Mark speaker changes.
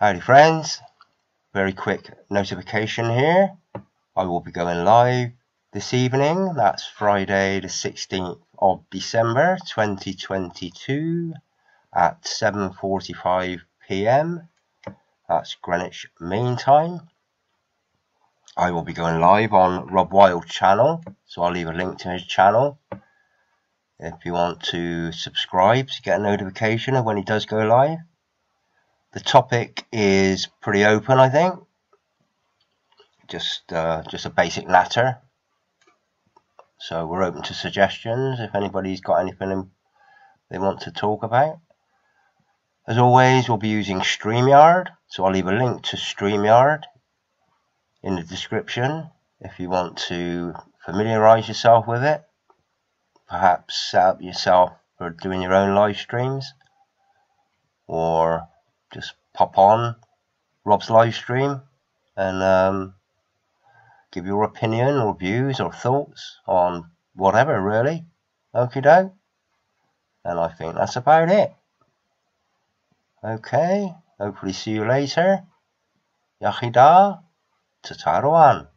Speaker 1: Howdy friends, very quick notification here. I will be going live this evening, that's Friday the 16th of December 2022 at 7.45 pm, that's Greenwich Mean Time. I will be going live on Rob Wild channel, so I'll leave a link to his channel if you want to subscribe to get a notification of when he does go live. The topic is pretty open, I think. Just, uh, just a basic natter. So we're open to suggestions if anybody's got anything they want to talk about. As always, we'll be using StreamYard, so I'll leave a link to StreamYard in the description if you want to familiarize yourself with it. Perhaps set up yourself for doing your own live streams or just pop on Rob's live stream and um, give your opinion or views or thoughts on whatever really. Okay, doke. And I think that's about it. Okay, hopefully see you later. Yachida, Tataruan.